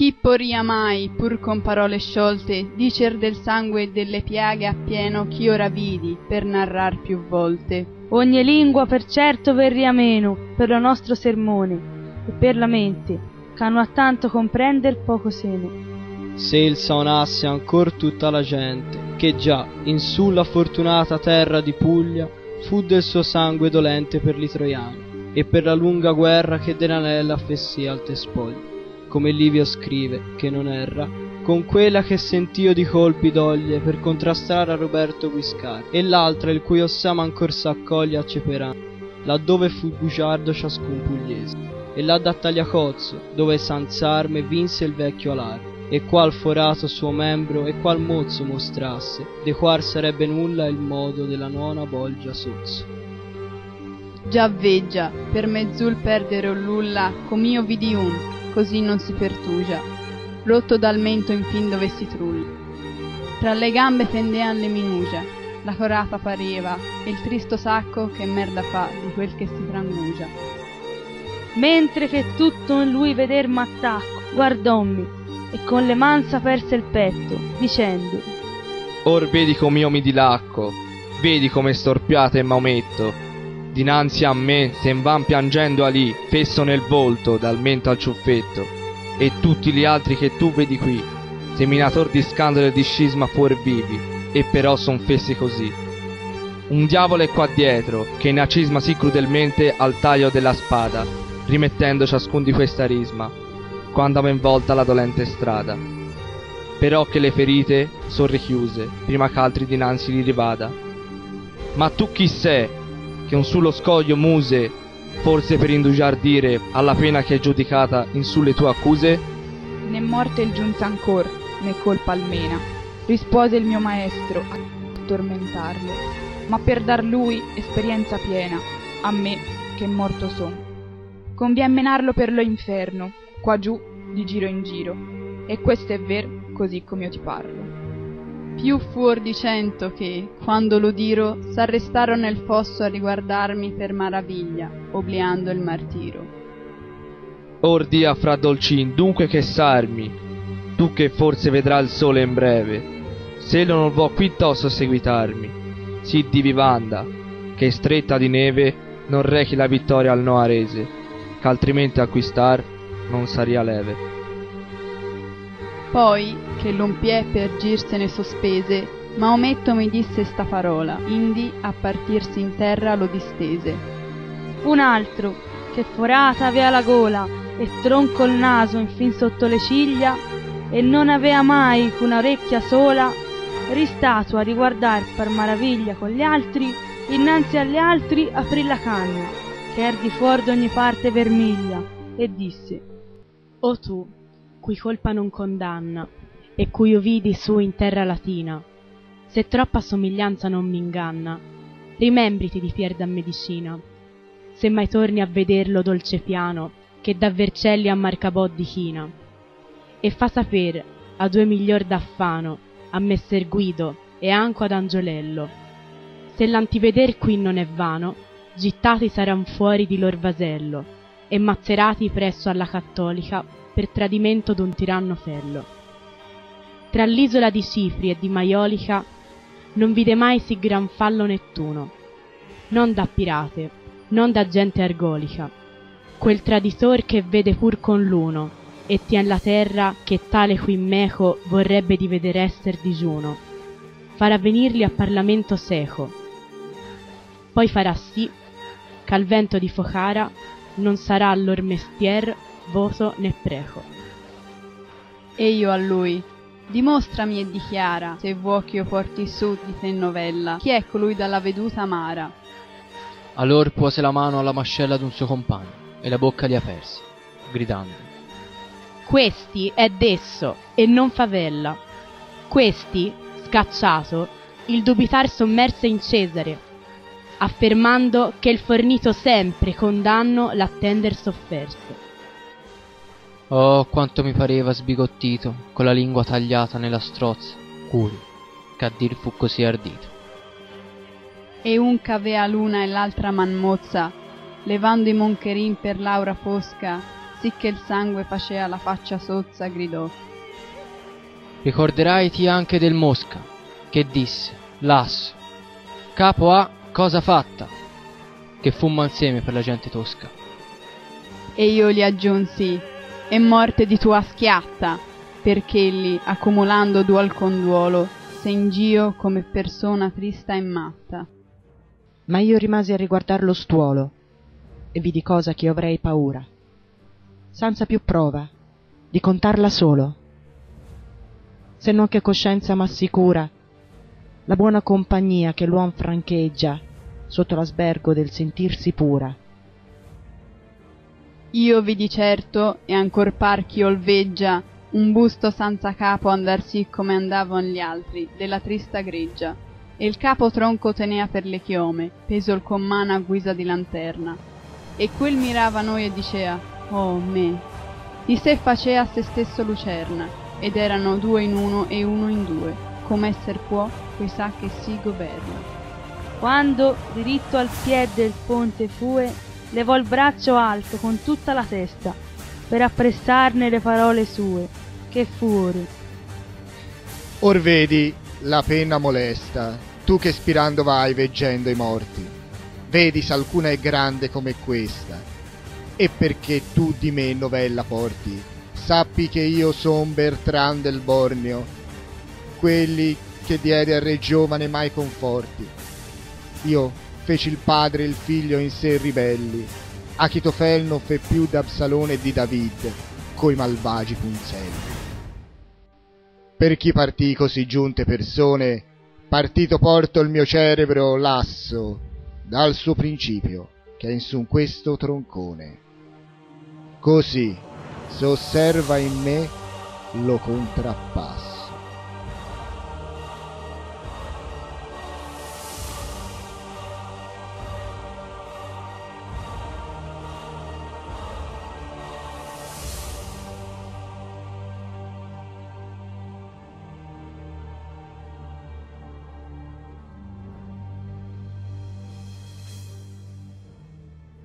Chi porria mai, pur con parole sciolte, dicer del sangue e delle piaghe appieno ch'io ora vidi, per narrar più volte? Ogni lingua per certo verria meno, per lo nostro sermone, e per la mente, c'hanno a tanto comprender poco seno. Se il sonasse ancor tutta la gente, che già in sulla fortunata terra di Puglia fu del suo sangue dolente per li troiani, e per la lunga guerra che dell'anella fessì alte spoglie come Livio scrive, che non erra, con quella che sentio di colpi d'oglie per contrastare a Roberto Guiscard, e l'altra il cui ossama ancor s'accoglie a Ceperan, laddove fu bugiardo ciascun pugliese, e là da Tagliacozzo, dove Sansarme vinse il vecchio Alar, e qual forato suo membro e qual mozzo mostrasse, de qual sarebbe nulla il modo della nona bolgia sozzo. Già veggia, per mezzul perdere l'ulla, com'io vidi un, così non si pertugia, rotto dal mento infin dove si trulla. Tra le gambe pendean le minugia, la corapa pareva, e il tristo sacco che merda fa di quel che si frangugia. Mentre che tutto in lui veder m'attacco, guardommi, e con le man s'aperse il petto, dicendo Or vedi com'io mi dilacco, vedi come storpiate e Maometto, dinanzi a me sen van piangendo a lì, fesso nel volto, dal mento al ciuffetto, e tutti gli altri che tu vedi qui, seminator di scandalo e di scisma fuor vivi, e però son fessi così. Un diavolo è qua dietro, che in acisma sì crudelmente al taglio della spada, rimettendo ciascun di questa risma, quando in volta la dolente strada. Però che le ferite son richiuse, prima che altri dinanzi li rivada. Ma tu chi sei? Che un sullo scoglio muse, forse per indugiardire alla pena che è giudicata in sulle tue accuse? Né morte il giunta ancor, né colpa almena, rispose il mio maestro a tormentarlo, ma per dar lui esperienza piena, a me che morto son. Convien menarlo per lo inferno, qua giù di giro in giro, e questo è ver così come io ti parlo più fuor di cento che, quando l'udiro, s'arrestarono nel fosso a riguardarmi per maraviglia, obliando il martiro. Or dia fra dolcin, dunque che s'armi, tu che forse vedrà il sole in breve, se non vo qui tosto seguitarmi, sì di vivanda, che stretta di neve non rechi la vittoria al noarese, ch'altrimenti acquistar non saria leve. Poi, che l'un piè per girsene sospese, Maometto mi disse sta parola, indi a partirsi in terra lo distese. Un altro, che forata avea la gola e tronco il naso infin sotto le ciglia, e non avea mai che una orecchia sola, ristato a riguardar per maraviglia con gli altri, innanzi agli altri aprì la canna, che er di fuor d'ogni parte vermiglia, e disse, O tu, cui colpa non condanna, e cui io vidi su in terra latina, se troppa somiglianza non m'inganna, rimembriti di Pier da Medicina, se mai torni a vederlo dolce piano, che da Vercelli a Marcabò di china, e fa saper a due miglior d'affano, a messer Guido e anco ad Angiolello, se l'antiveder qui non è vano, gittati saran fuori di lor vasello, e mazzerati presso alla cattolica per tradimento d'un tiranno fello. Tra l'isola di Cifri e di Maiolica non vide mai sì gran fallo Nettuno, non da pirate, non da gente argolica, quel traditor che vede pur con l'uno, e tien la terra che tale qui meco vorrebbe di veder esser digiuno, farà venirli a parlamento seco. Poi farà sì ch'al vento di Focara non sarà lor mestier voto né preco. E io a lui, dimostrami e dichiara, se vuoi che io porti su di te novella, chi è colui dalla veduta amara. Allor pose la mano alla mascella d'un suo compagno e la bocca gli aperse, gridando. Questi è desso e non favella. Questi, scacciato, il dubitar sommerse in Cesare, affermando che il fornito sempre condanno l'attender sofferse. Oh, quanto mi pareva sbigottito, con la lingua tagliata nella strozza, curi, che a dir fu così ardito. E un c'avea l'una e l'altra man mozza, levando i moncherin per l'aura fosca, sicché il sangue facea la faccia sozza, gridò. Ricorderai anche del Mosca, che disse, lasso, capo a cosa fatta, che fu malseme per la gente tosca. E io gli aggiunsi, è morte di tua schiatta, perché egli, accumulando duol con duolo, se in gio come persona trista e matta. Ma io rimasi a riguardar lo stuolo, e vidi cosa che io avrei paura, senza più prova, di contarla solo, se non che coscienza m'assicura la buona compagnia che l'uom francheggia sotto l'asbergo del sentirsi pura. Io vidi certo, e ancor par ch'io il veggia, un busto senza capo andar sì come andavano gli altri, della trista greggia, e il capo tronco tenea per le chiome, peso con mano a guisa di lanterna. E quel mirava noi e dicea, oh me, di sé facea a se stesso lucerna, ed erano due in uno e uno in due, come esser può, quei sa che si governa. Quando, diritto al piede del ponte fue, levò il braccio alto con tutta la testa, per appressarne le parole sue, che fuori. Or vedi la penna molesta, tu che spirando vai veggendo i morti. Vedi s'alcuna è grande come questa, e perché tu di me novella porti, sappi che io son Bertrand del Borneo, quelli che diede a re giovane mai conforti. Io feci il padre e il figlio in sé ribelli, Achitofel non fe più d'Absalone e di David, coi malvagi punzelli. Per chi partì così giunte persone, partito porto il mio cerebro lasso, dal suo principio, che è in su questo troncone. Così, s'osserva in me, lo contrappasso.